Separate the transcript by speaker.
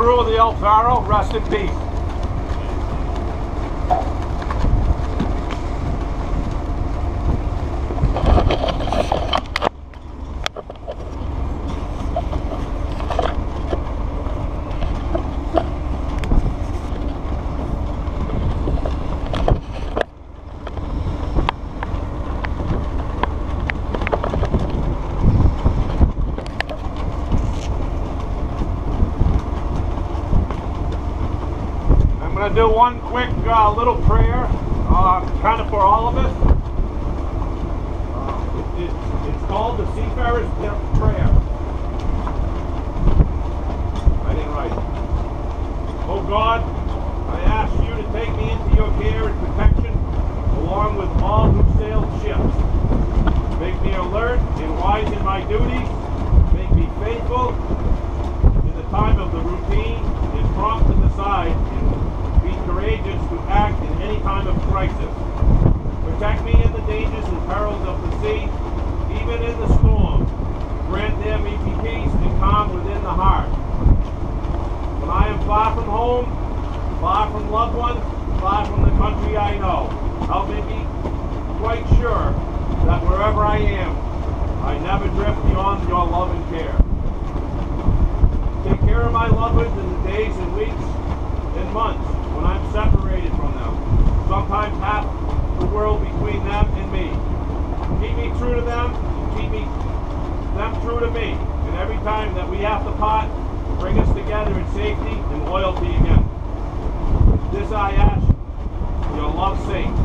Speaker 1: crew of the El Faro. Rest in peace. Uh, little prayer, uh, kind of for all of us. Uh, it- it- it's called the Seafarer's Prayer. I didn't write it. Oh God, I ask you to take me into your care and protection, along with all who sail ships. Make me alert and wise in my duties. Make me faithful in the time of the routine and prompt to decide and be courageous to act in any time of crisis. Protect me in the dangers and perils of the sea, even in the storm. Grant there me peace and calm within the heart. When I am far from home, far from loved ones, far from the country I know, help me be quite sure that wherever I am, I never drift beyond your love and care. Take care of my loved ones in the days and weeks and months when I'm separated from them. Sometimes half the world between them and me. Keep me true to them, keep me them true to me. And every time that we have to part, bring us together in safety and loyalty again. This I ask your love's sake.